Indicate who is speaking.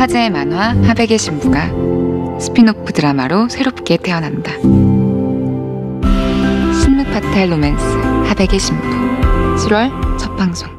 Speaker 1: 화제의 만화 하백의 신부가 스피노프 드라마로 새롭게 태어난다. 신므파탈 로맨스 하백의 신부 7월 첫 방송